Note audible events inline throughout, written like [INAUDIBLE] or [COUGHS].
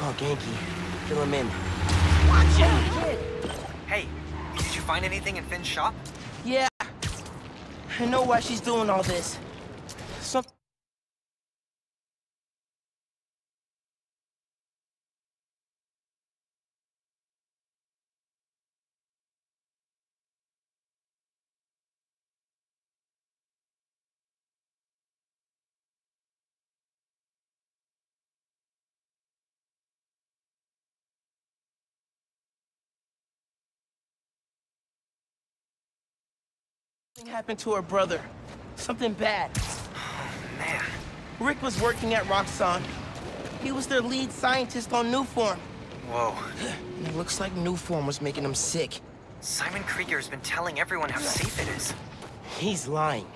call Ganke. Fill him in. Watch out, kid! Hey, did you find anything in Finn's shop? Yeah. I know why she's doing all this. Something happened to her brother. Something bad. Oh, [SIGHS] Man, Rick was working at Roxxon. He was their lead scientist on Nuform. whoa. And [SIGHS] it looks like Nuform was making him sick. Simon Krieger's been telling everyone how safe it is. He's lying.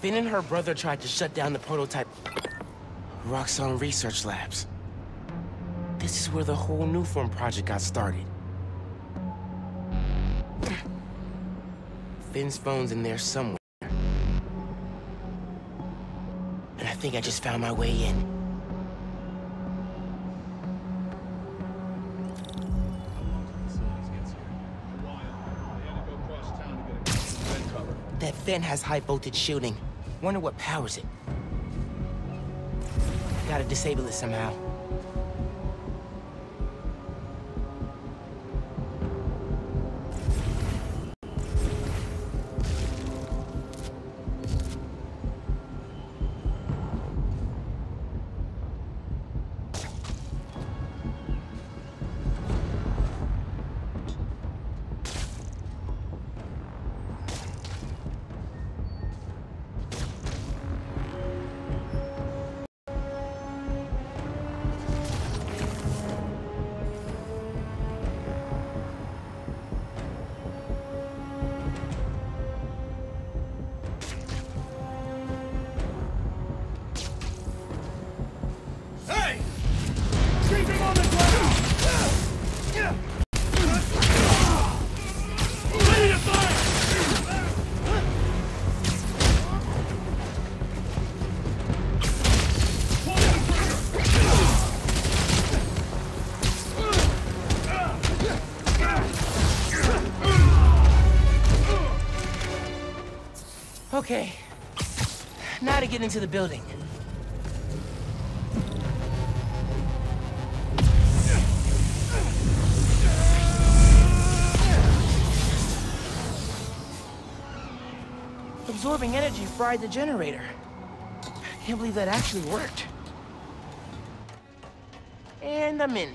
Finn and her brother tried to shut down the prototype Roxxon Research Labs. This is where the whole Nuform project got started. Finn's phone's in there somewhere. And I think I just found my way in. That vent has high voltage shielding. Wonder what powers it. Gotta disable it somehow. Get into the building. Absorbing energy fried the generator. I can't believe that actually worked. And I'm in.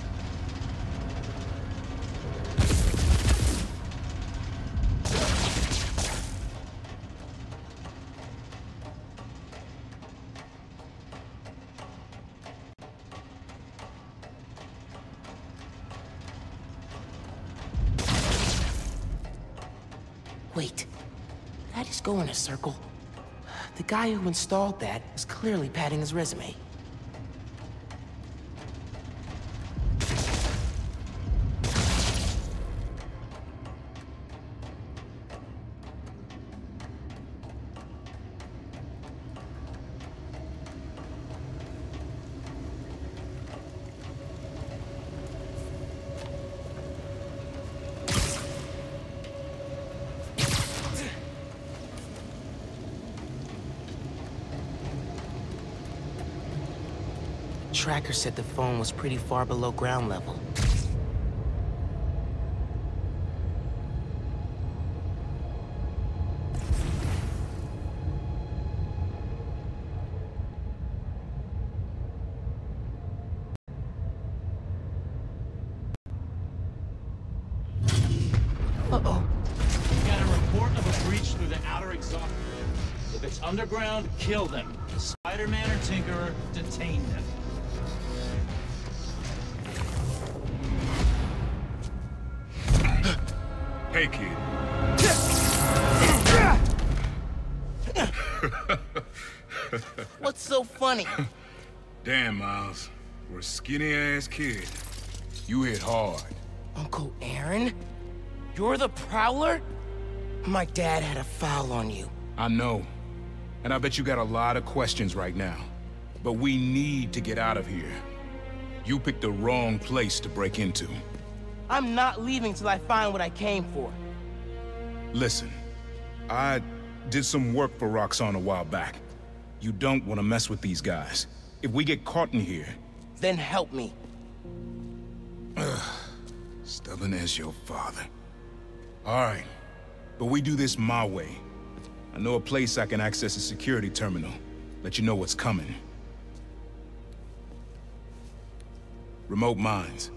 Circle. The guy who installed that is clearly padding his resume. The tracker said the phone was pretty far below ground level. Kid, you hit hard. Uncle Aaron? You're the Prowler? My dad had a foul on you. I know. And I bet you got a lot of questions right now. But we need to get out of here. You picked the wrong place to break into. I'm not leaving till I find what I came for. Listen, I did some work for Roxxon a while back. You don't want to mess with these guys. If we get caught in here... Then help me. Stubborn as your father. All right, but we do this my way. I know a place I can access a security terminal. Let you know what's coming. Remote mines.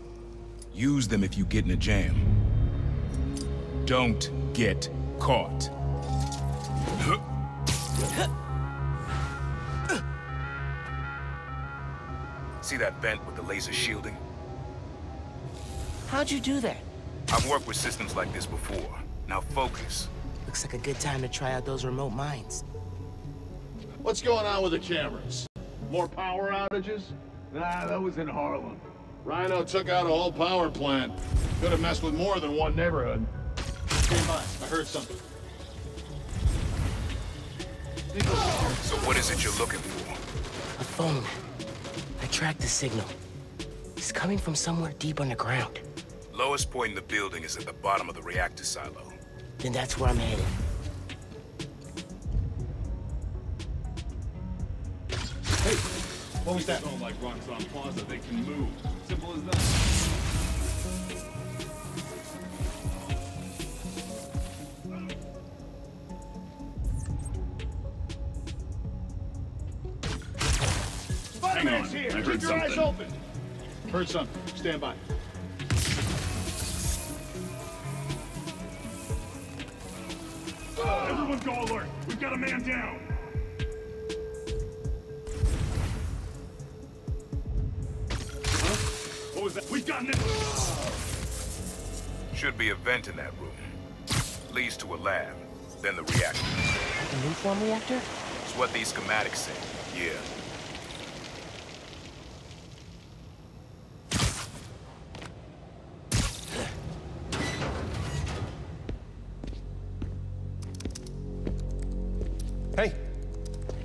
Use them if you get in a jam. Don't get caught. See that vent with the laser shielding? How'd you do that? I've worked with systems like this before. Now focus. Looks like a good time to try out those remote mines. What's going on with the cameras? More power outages? Nah, that was in Harlem. Rhino took out a whole power plant. Could have messed with more than one neighborhood. Stand by. I heard something. So what is it you're looking for? A phone. I tracked the signal. It's coming from somewhere deep underground. Lowest point in the building is at the bottom of the reactor silo. Then that's where I'm headed. Hey, what was that? Don't like Roxxon Plaza, they can move. Simple as that. Spider-Man's Hang on, here. I Keep heard your eyes open. Heard something. Stand by. Everyone go alert. We've got a man down. Huh? What was that? We've got an... Should be a vent in that room. Leads to a lab, then the reactor. Like a Nuform reactor? It's what these schematics say. Yeah.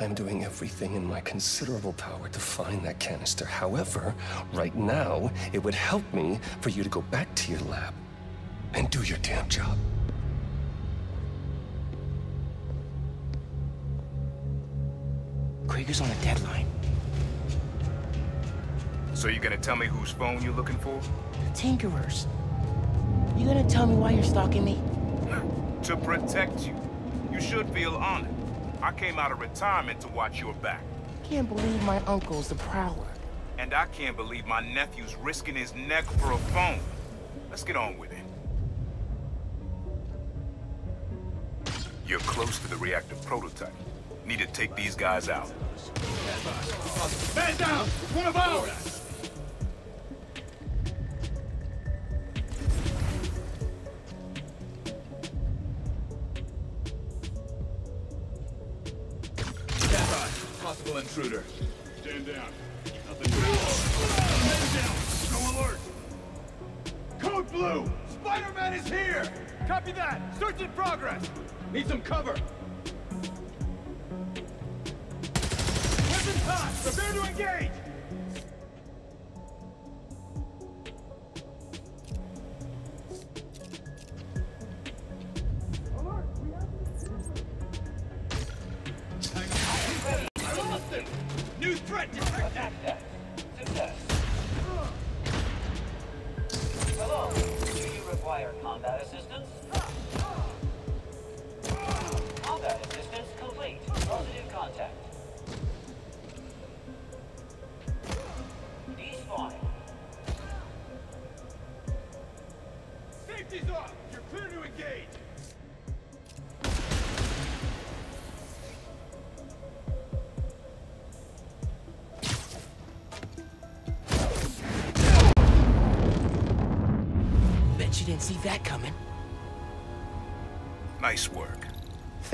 I'm doing everything in my considerable power to find that canister. However, right now, it would help me for you to go back to your lab and do your damn job. Krieger's on a deadline. So you gonna tell me whose phone you're looking for? The Tinkerers. You gonna tell me why you're stalking me? To protect you. You should feel honored. I came out of retirement to watch your back. Can't believe my uncle's the Prowler. And I can't believe my nephew's risking his neck for a phone. Let's get on with it. You're close to the reactor prototype. Need to take these guys out. Man down! One of ours! Possible intruder. Stand down. Nothing Man down. Go alert. Code Blue! Spider-Man is here! Copy that! Search in progress! Need some cover! Weapons hot! Prepare to engage!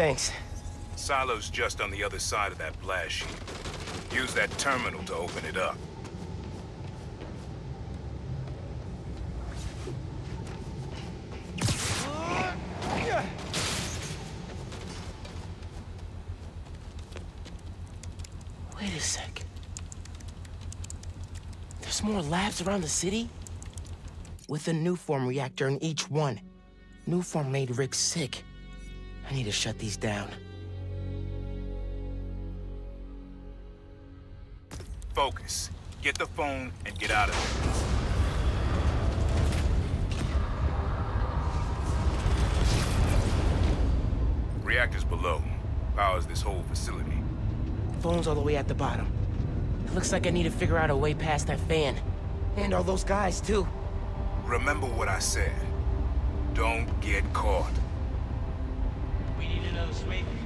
Thanks. Silo's just on the other side of that blast sheet. Use that terminal to open it up. Wait a sec. There's more labs around the city? With a Nuform reactor in each one. New form made Rick sick. I need to shut these down. Focus. Get the phone and get out of there. Reactors below. Powers this whole facility. Phone's all the way at the bottom. It looks like I need to figure out a way past that fan. And all those guys, too. Remember what I said. Don't get caught. We need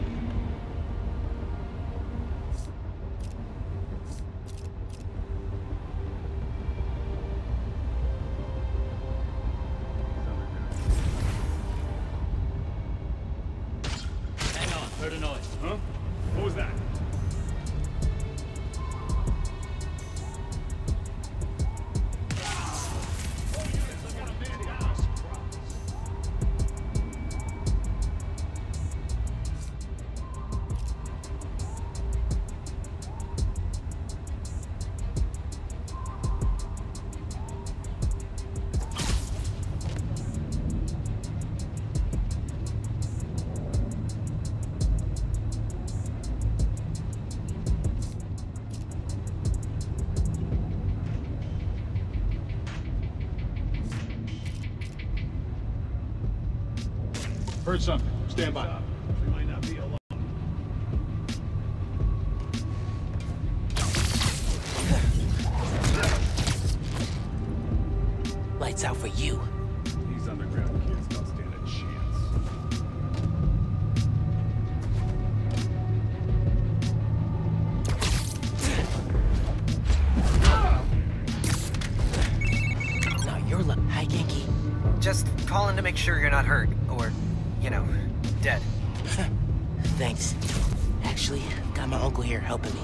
got my uncle here helping me.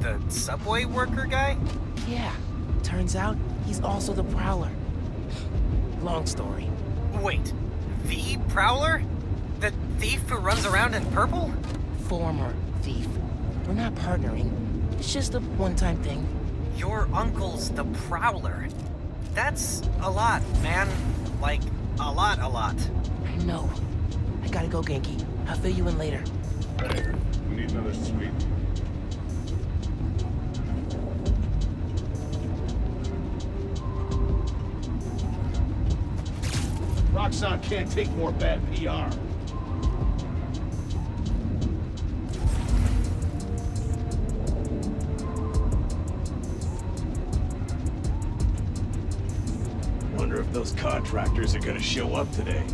The subway worker guy? Yeah. Turns out, he's also the Prowler. Long story. Wait, the Prowler? The thief who runs around in purple? Former thief. We're not partnering. It's just a one-time thing. Your uncle's the Prowler. That's a lot, man. Like, a lot, a lot. I know. I gotta go, Ganke. I'll fill you in later. We need another sweep. Roxxon can't take more bad PR. Wonder if those contractors are gonna show up today.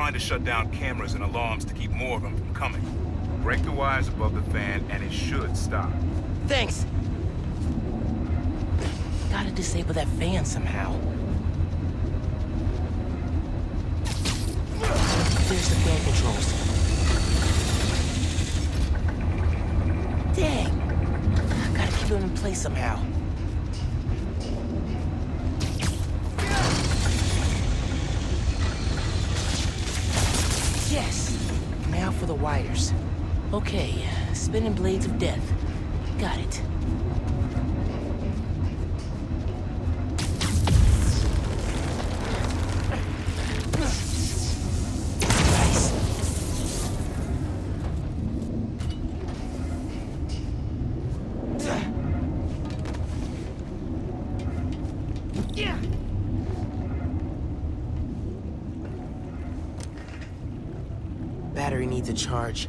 Trying to shut down cameras and alarms to keep more of them from coming. Break the wires above the fan and it should stop. Thanks! Gotta disable that fan somehow. Needs a charge.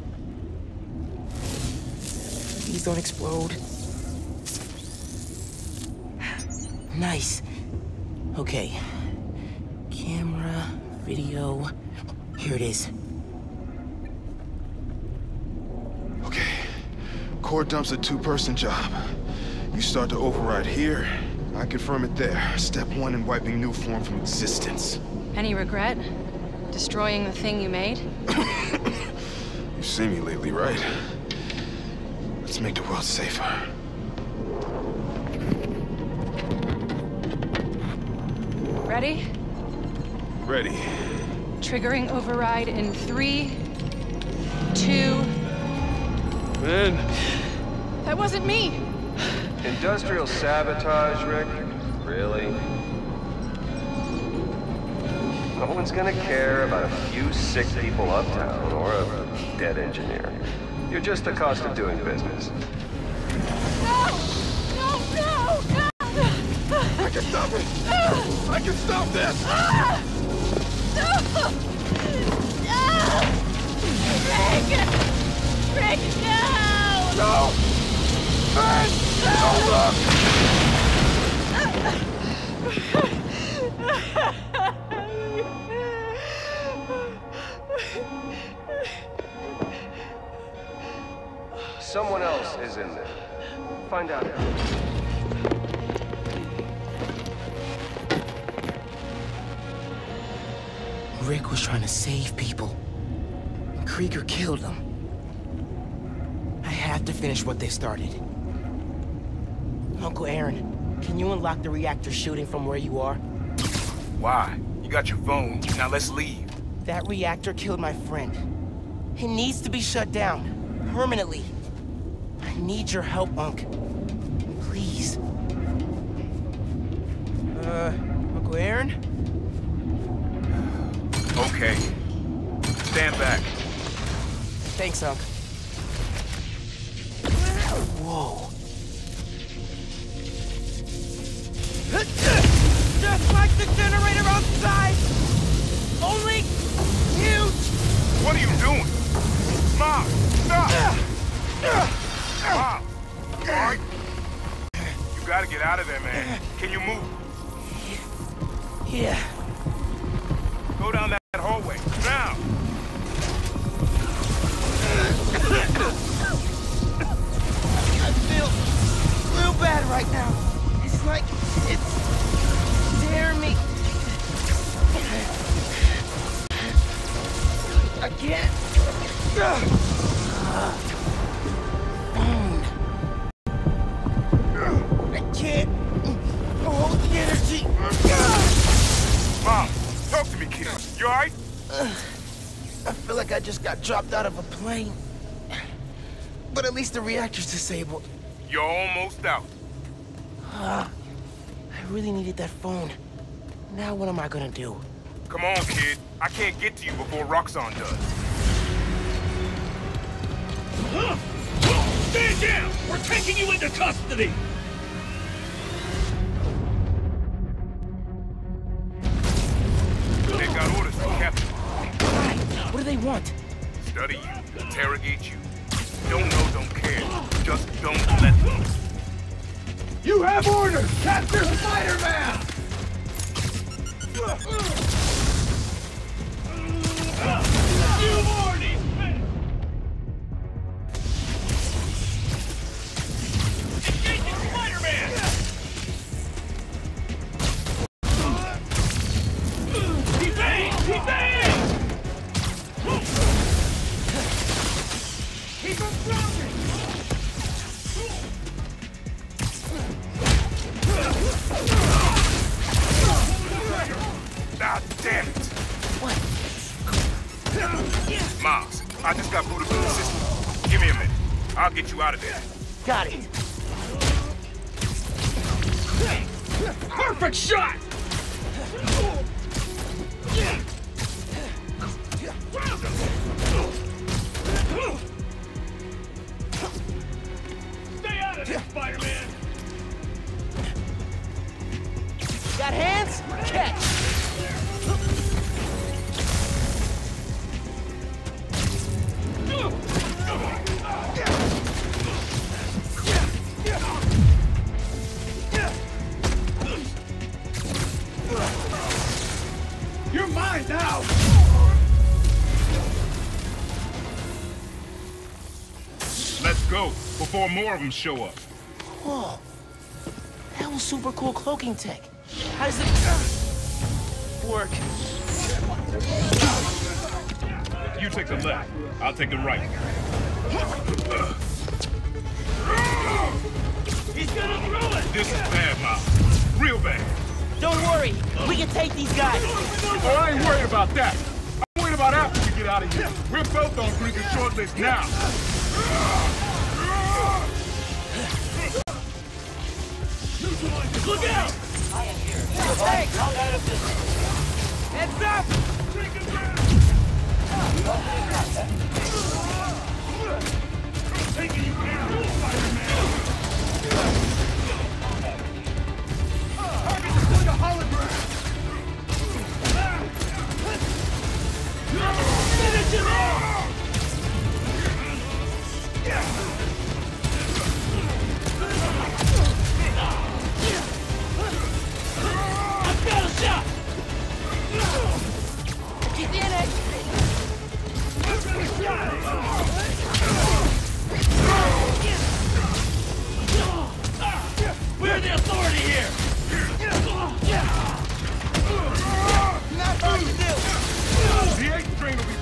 Please don't explode. Nice. Okay. Camera, video. Here it is. Okay. Core dump's a two-person job. You start to override here, I confirm it there. Step one in wiping Nuform from existence. Any regret? Destroying the thing you made? [COUGHS] You've seen me lately, right? Let's make the world safer. Ready? Ready. Triggering override in three, two. Man. That wasn't me! Industrial sabotage, Rick? Really? No one's gonna care about a few sick people uptown or a dead engineer. You're just the cost of doing business. No! No, no, no! I can stop it! I can stop this! Else is in there. Find out. Rick was trying to save people. Krieger killed them. I have to finish what they started. Uncle Aaron, can you unlock the reactor shooting from where you are? Why? You got your phone. Now let's leave. That reactor killed my friend. It needs to be shut down. Permanently. I need your help, Unc. Please. Uh, Uncle Aaron? Okay. Stand back. Thanks, Unc. Dropped out of a plane. But at least the reactor's disabled. You're almost out. Ah, I really needed that phone. Now what am I gonna do? Come on, kid. I can't get to you before Roxxon does. Stand down! We're taking you into custody! Interrogate you. Don't know, don't care. Just don't let them. You have orders! Capture Spider-Man! Mine now! Let's go, before more of them show up. Whoa. That was super cool cloaking tech. How does it work? You take the left, I'll take the right. He's gonna throw it! This is bad, Miles. Real bad. Don't worry. We can take these guys. Oh, I ain't worried about that. I'm worried about after we get out of here. We're both on Krieger's short list now. Look out! I am here. Take. Heads up! Taking you down, Spider-Man! Him off!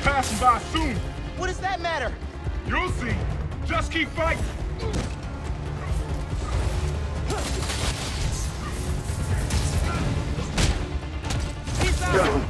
Passing by soon. What does that matter? You'll see. Just keep fighting. Peace out.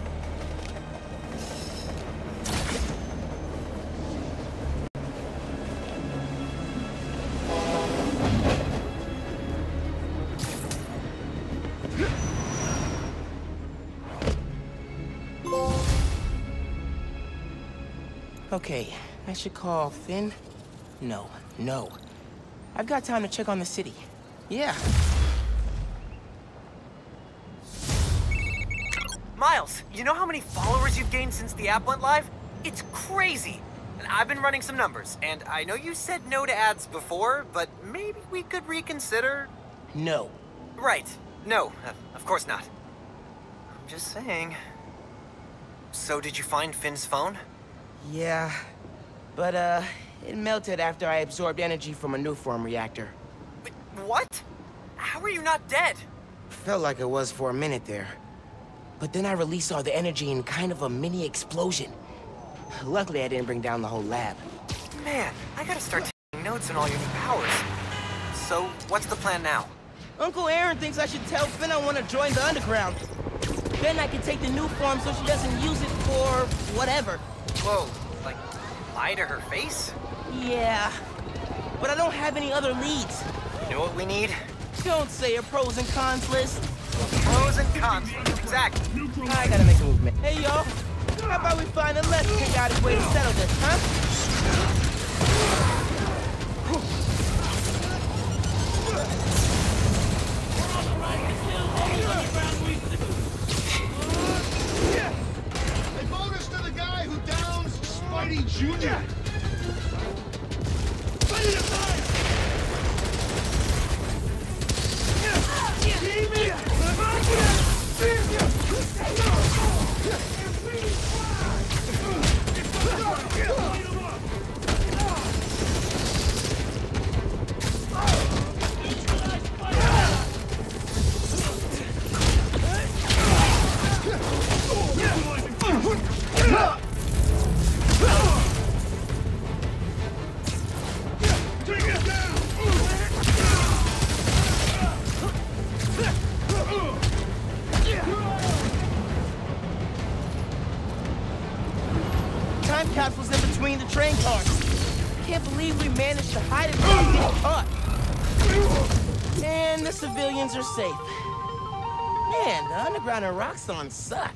Okay, I should call Finn. No, no. I've got time to check on the city. Yeah. Miles, you know how many followers you've gained since the app went live? It's crazy. And I've been running some numbers, and I know you said no to ads before, but maybe we could reconsider. No. Right. No, uh, [LAUGHS] of course not. I'm just saying. So did you find Finn's phone? Yeah, but uh, it melted after I absorbed energy from a Nuform reactor. Wait, what? How are you not dead? Felt like it was for a minute there. But then I released all the energy in kind of a mini explosion. Luckily, I didn't bring down the whole lab. Man, I gotta start taking notes on all your new powers. So, what's the plan now? Uncle Aaron thinks I should tell Finn I want to join the underground. Then I can take the Nuform so she doesn't use it for whatever. Whoa, like, lie to her face? Yeah, but I don't have any other leads. You know what we need? Don't say a pros and cons list. Pros and cons, exactly. I gotta make a movement. Hey, y'all. How about we find a less chaotic way to settle this, huh? A bonus to the guy who Spidey Jr. are safe. Man, the underground and Roxxon suck.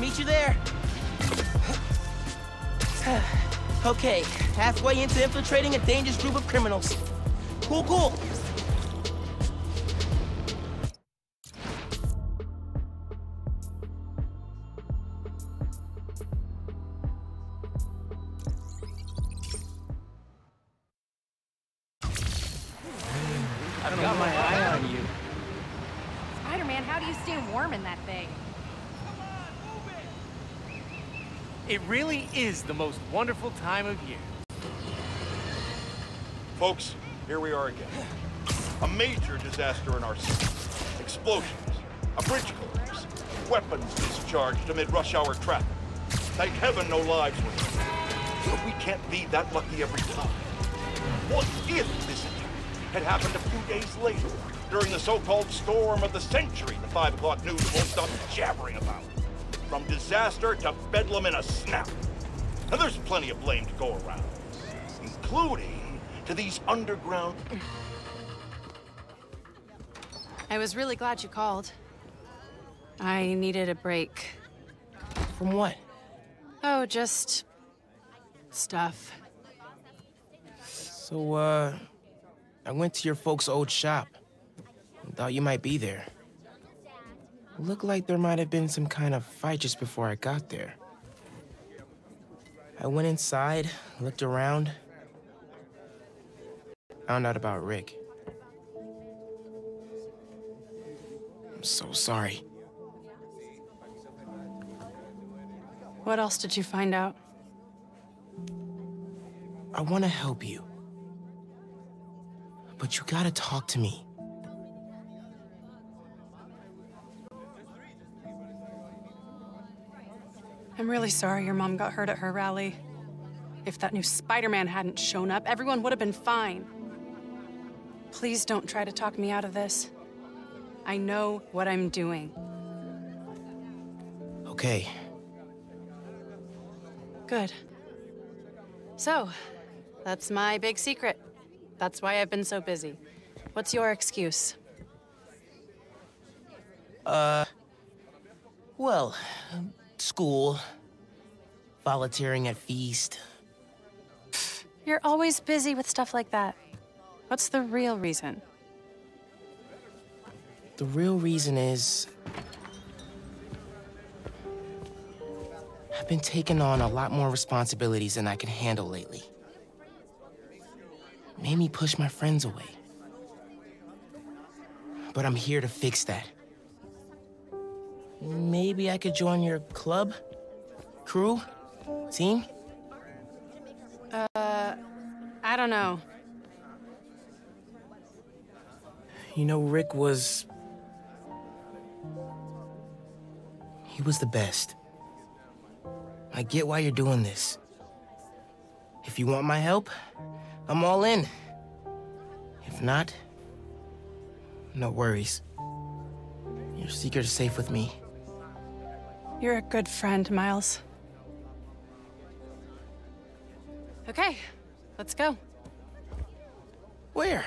meet you there. [SIGHS] okay, halfway into infiltrating a dangerous group of criminals. Cool, cool. Really is the most wonderful time of year. Folks, here we are again. A major disaster in our city. Explosions, a bridge collapse, weapons discharged amid rush hour traffic. Thank heaven no lives were lost. But we can't be that lucky every time. What if this attack had happened a few days later, during the so-called storm of the century the 5 o'clock news won't stop jabbering about? From disaster to bedlam in a snap. And there's plenty of blame to go around, including to these underground... I was really glad you called. I needed a break. From what? Oh, just stuff. So, uh, I went to your folks' old shop. Thought you might be there. Looked like there might have been some kind of fight just before I got there. I went inside, looked around, found out about Rick. I'm so sorry. What else did you find out? I want to help you. But you gotta talk to me. I'm really sorry your mom got hurt at her rally. If that new Spider-Man hadn't shown up, everyone would have been fine. Please don't try to talk me out of this. I know what I'm doing. Okay. Good. So, that's my big secret. That's why I've been so busy. What's your excuse? Uh. Well, school, volunteering at Feast. You're always busy with stuff like that. What's the real reason? The real reason is. I've been taking on a lot more responsibilities than I can handle lately. Made me push my friends away. But I'm here to fix that. Maybe I could join your club? Crew? Team? Uh, I don't know. You know, Rick was. He was the best. I get why you're doing this. If you want my help, I'm all in. If not, no worries. Your secret is safe with me. You're a good friend, Miles. Okay, let's go. Where?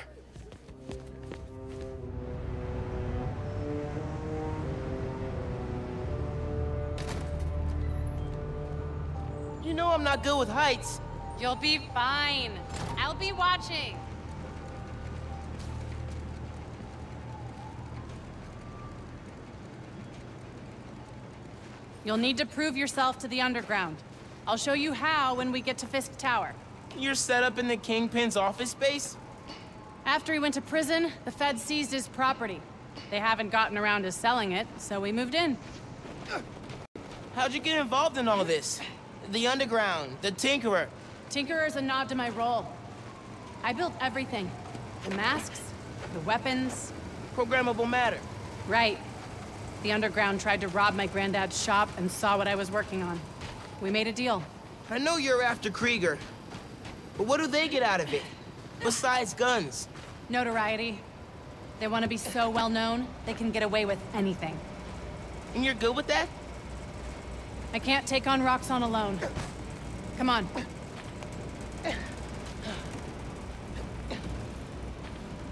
You know I'm not good with heights. You'll be fine. I'll be watching. You'll need to prove yourself to the Underground. I'll show you how when we get to Fisk Tower. You're set up in the Kingpin's office space? After he went to prison, the Fed seized his property. They haven't gotten around to selling it, so we moved in. How'd you get involved in all this? The Underground, the Tinkerer. Tinkerer's a nod to my role. I built everything. The masks, the weapons. Programmable matter. Right. The Underground tried to rob my granddad's shop and saw what I was working on. We made a deal. I know you're after Krieger, but what do they get out of it? Besides guns? Notoriety. They want to be so well known, they can get away with anything. And you're good with that? I can't take on Roxxon alone. Come on.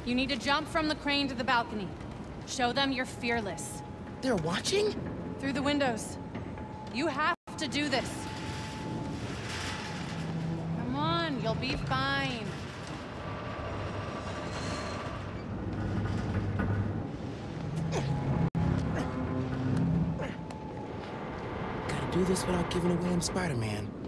You need to jump from the crane to the balcony. Show them you're fearless. They're watching? Through the windows. You have to do this. Come on, you'll be fine. Gotta do this without giving away I'm Spider-Man.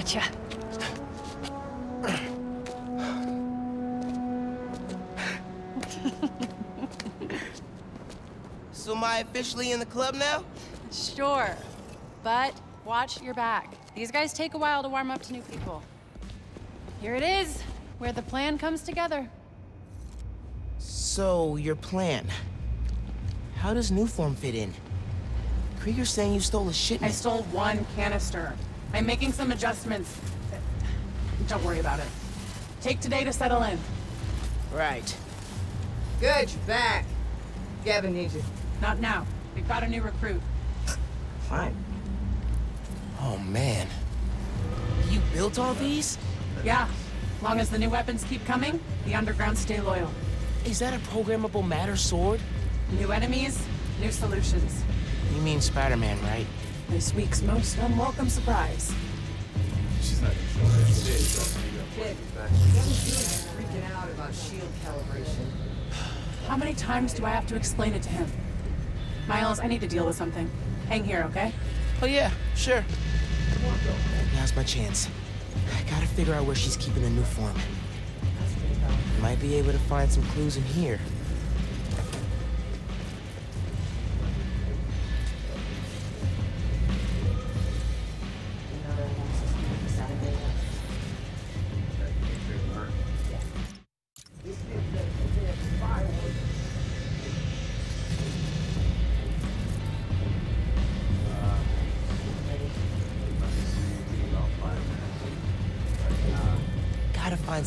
Gotcha. So am I officially in the club now? Sure. But watch your back. These guys take a while to warm up to new people. Here it is, where the plan comes together. So, your plan. How does Nuform fit in? Krieger's saying you stole a shipment. I stole one canister. I'm making some adjustments. Don't worry about it. Take today to settle in. Right. Good, you're back. Gavin needs you. Not now. We've got a new recruit. Fine. Oh, man. You built all these? Yeah. Long as the new weapons keep coming, the underground stay loyal. Is that a programmable matter sword? New enemies, new solutions. You mean Spider-Man, right? This week's most unwelcome surprise. She's not gonna show it. Kid, Gavin's freaking out about shield calibration. How many times do I have to explain it to him? Miles, I need to deal with something. Hang here, okay? Oh, yeah, sure. Now's my chance. I gotta figure out where she's keeping the Nuform. Might be able to find some clues in here.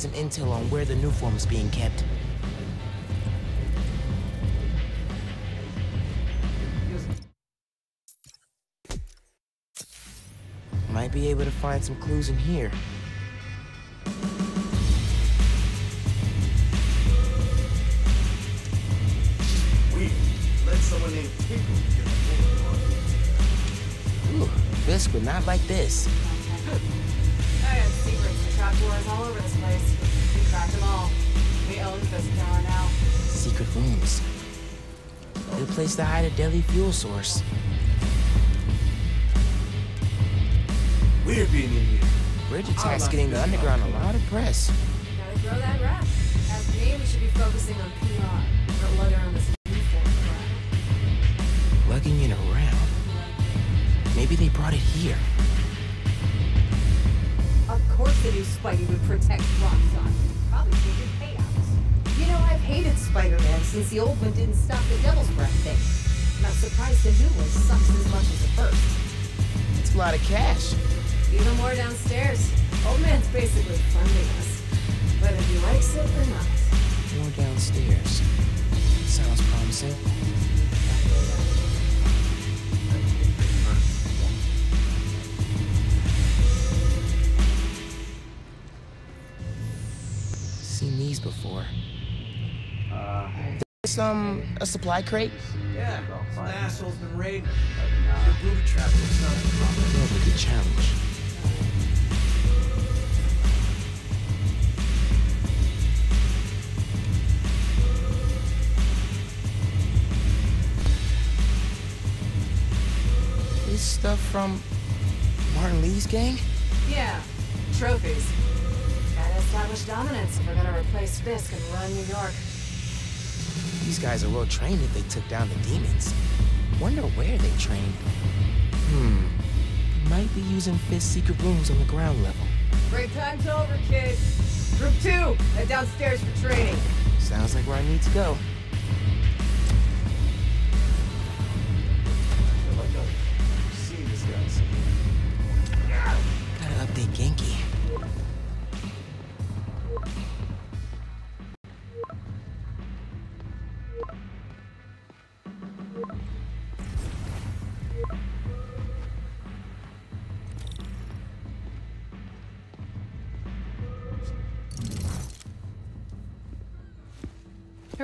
Some intel on where the Nuform is being kept. Might be able to find some clues in here. We let someone named Tickle get the Ooh, Fisk would not like this. I got secrets and trapdoors all over this place. We cracked them all. We own this tower now. Secret rooms. Good place to hide a deadly fuel source. We're being in here. Bridge attack's getting the underground a lot of press. Gotta grow that rep. As me, we should be focusing on PR. Not lugging around this Nuform crap. Lugging it around. Maybe they brought it here. Of course they knew Spidey would protect Roxxon. Probably figured payouts. You know, I've hated Spider-Man since the old one didn't stop the Devil's Breath thing. Not surprised the new one sucks as much as the first. It's a lot of cash. Even more downstairs. Old man's basically funding us. Whether he likes it or not. More downstairs. Sounds promising. Seen these before. There's um a supply crate. Yeah, some asshole's been raiding. Your booby trap looks not Love a good challenge. This stuff from Martin Li's gang? Yeah, trophies. Gotta establish dominance if we're gonna replace Fisk and run New York. These guys are well trained if they took down the demons. Wonder where they trained. Hmm. Might be using Fisk's secret rooms on the ground level. Break time's over, kid. Group two, head downstairs for training. Sounds like where I need to go.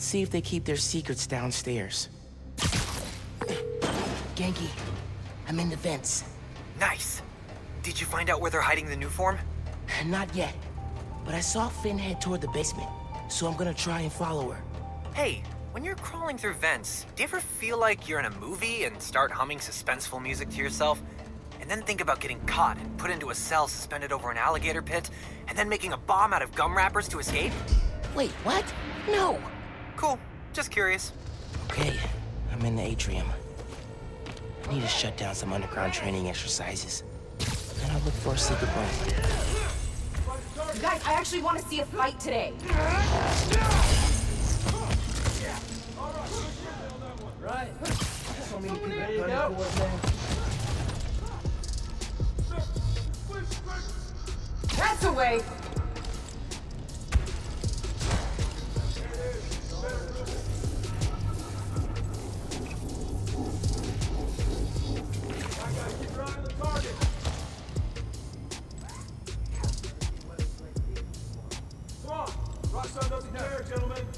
Let's see if they keep their secrets downstairs. Ganke, I'm in the vents. Nice. Did you find out where they're hiding the Nuform? Not yet, but I saw Finn head toward the basement, so I'm gonna try and follow her. Hey, when you're crawling through vents, do you ever feel like you're in a movie and start humming suspenseful music to yourself? And then think about getting caught and put into a cell suspended over an alligator pit, and then making a bomb out of gum wrappers to escape? Wait, what? No! Cool. Just curious. Okay, I'm in the atrium. I need to shut down some underground training exercises. Then I'll look for a secret room. You guys, I actually want to see a fight today. Right. So many people gunning for it, man. That's a way. On! Roxanne doesn't care, gentlemen!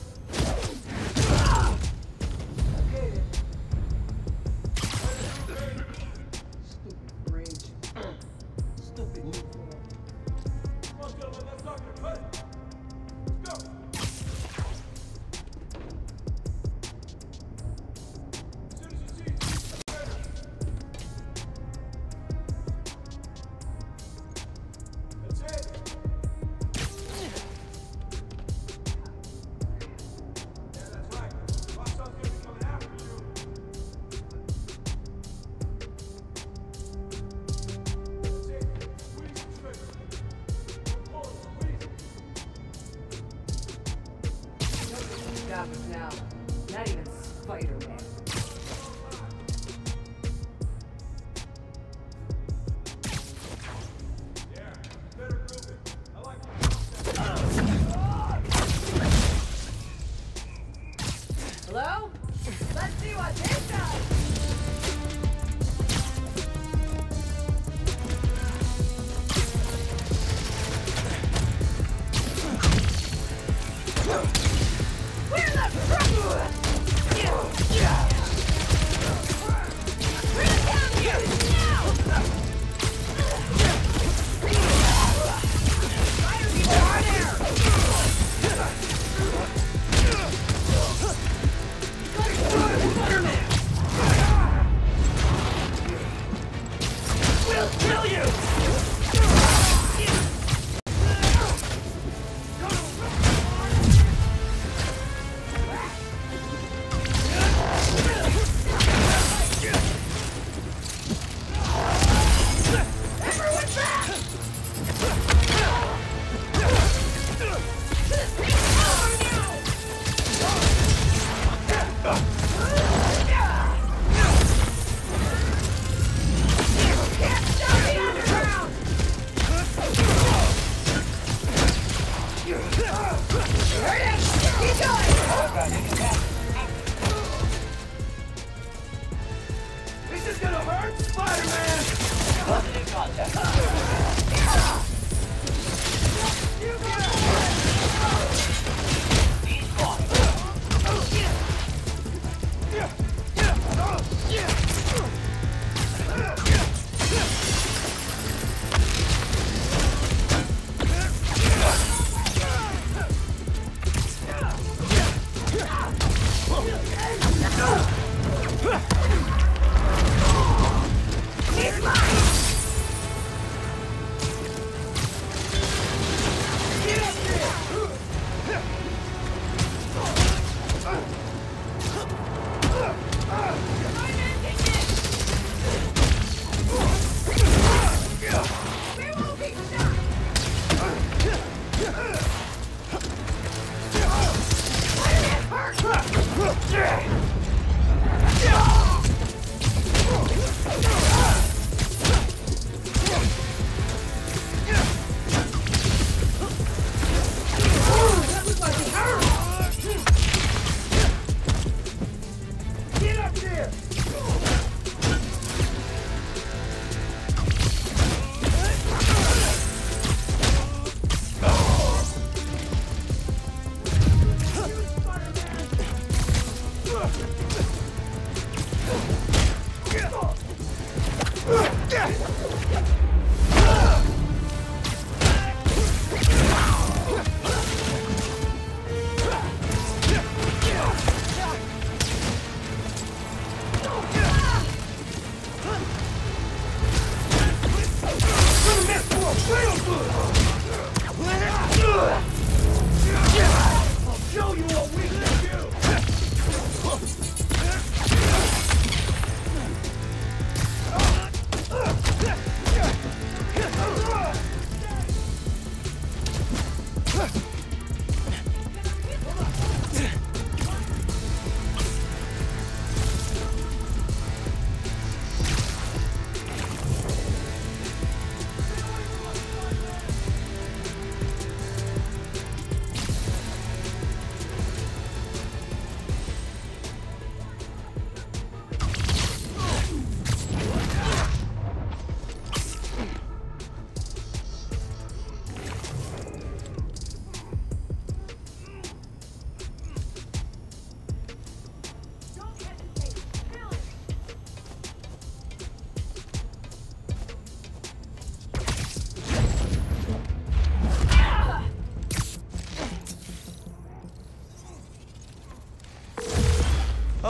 Let's go.